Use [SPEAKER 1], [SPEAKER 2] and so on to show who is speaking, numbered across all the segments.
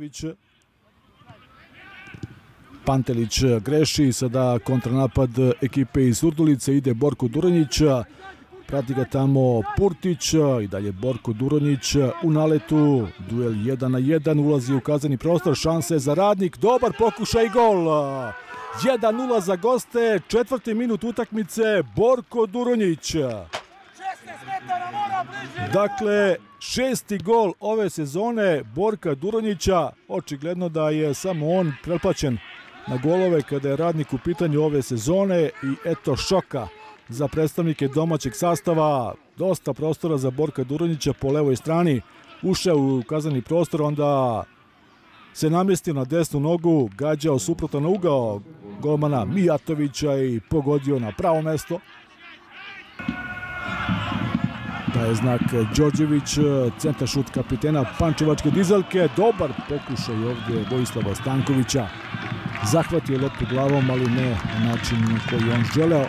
[SPEAKER 1] Pantelić. Pantelić greši, sada kontranapad ekipe iz Surdulice, ide Borko Duronjić, prati ga tamo Purtić i dalje Borko Duronjić u naletu, duel 1 na 1, ulazi u kazani prostor, šanse za radnik, dobar pokušaj gol. 1-0 za goste, četvrti minut utakmice, Borko Duronjić. Dakle, šesti gol ove sezone Borka Duronjića, očigledno da je samo on preplaćen na golove kada je radnik u pitanju ove sezone i eto šoka za predstavnike domaćeg sastava. Dosta prostora za Borka Duronjića po levoj strani. Ušao u kazani prostor, onda se namjestio na desnu nogu, gađao suprotan ugao golmana Mijatovića i pogodio na pravo mesto. Daje znak Đorđević, centar šut kapitena Pančevačke dizelke. Dobar pokušaj ovdje Vojislava Stankovića. Zahvatio loptu glavom, ali ne na način koji on želeo.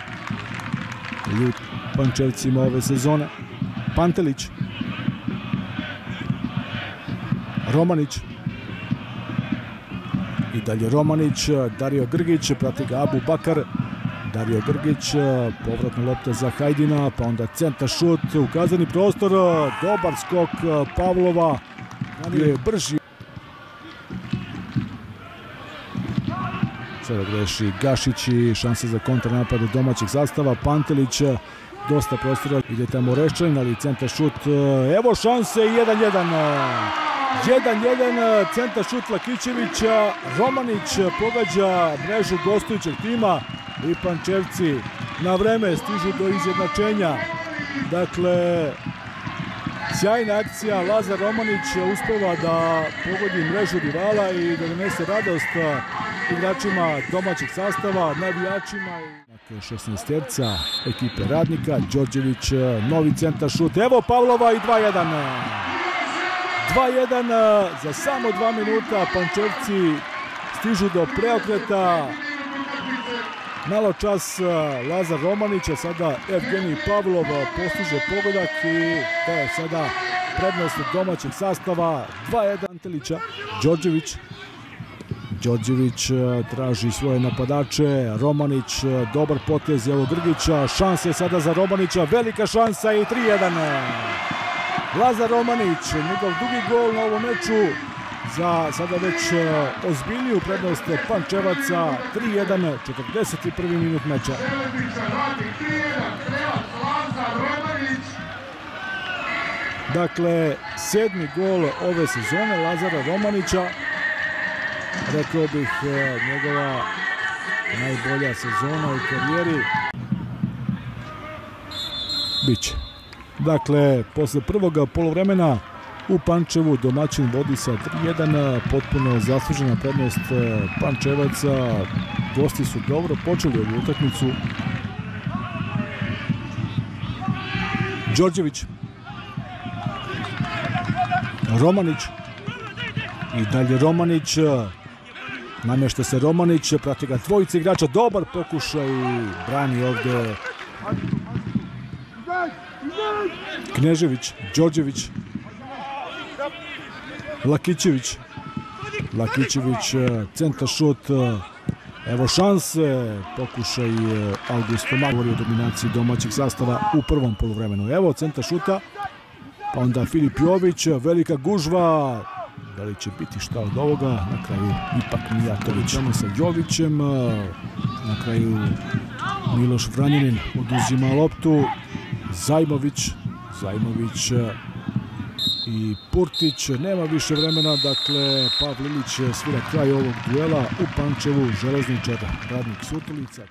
[SPEAKER 1] Ljut Pančevcima ove sezone. Pantelić. Romanić. I dalje Romanić, Dario Grgić, prati ga Abu Bakar. Dario Grgić, povratna lopta za Hajdina, pa onda centar šut, ukazani prostor, dobar skok Pavlova, je brži. Sada greši Gašić i šanse za kontranapad domaćeg zastava, Pantelić, dosta prostora, ide tamo Reščanin, ali centar šut, evo šanse, 1-1. 1-1, centar šut Lakićevića, Romanić pogađa mrežu gostujućeg tima, i Pančevci na vreme stižu do izjednačenja. Dakle, sjajna akcija, Lazar Romanić uspeva da pogodi mrežu rivala i da donese radost igračima domaćeg sastava, navijačima. 16 terca ekipe radnika, Đorđević, novi centar šut, evo Pavlova i 2-1. 2-1 za samo dva minuta, Pančevci stižu do preokreta, Malo čas Lazar Romanić, a sada Evgenij Pavlov postiže pogodak i to je sada prednost domaćeg sastava 2-1 Antelića. Đorđević. Đorđević traži svoje napadače. Romanić, dobar potez evo Grgića. Šanse sada za Romanića, velika šansa i 3-1. Lazar Romanić, njegov drugi gol na ovom meču za sada već ozbiljniju prednost Pančevaca 3-1, 41. minut meča. Dakle, sedmi gol ove sezone Lazara Romanića. Rekao bih njegova najbolja sezona u karijeri. Biće. Dakle, posle prvoga polovremena u Pančevu domaćin vodi sa 3-1, potpuno zaslužena prednost Pančevaca. Gosti su dobro počeli ovu utakmicu. Đorđević. Romanić. I dalje Romanić. Namješta se Romanić, prati ga dvojica igrača, dobar pokušaj, brani ovdje Knežević, Đorđević, Lakićević. Lakićević, centar šut. Evo šanse. Pokušaj Augusto Magori o dominaciji domaćeg sastava u prvom polovremenu. Evo centar šuta. Pa onda Filip Jović, velika gužva. Da li će biti šta od ovoga? Na kraju ipak Mijatović sa Jovićem. Na kraju Miloš Vranjanin oduzima loptu. Zajmović. Zajmović i Purtić. Nema više vremena, dakle Pavlilić svira kraj ovog duela u Pančevu, železničar radnik Sutulica.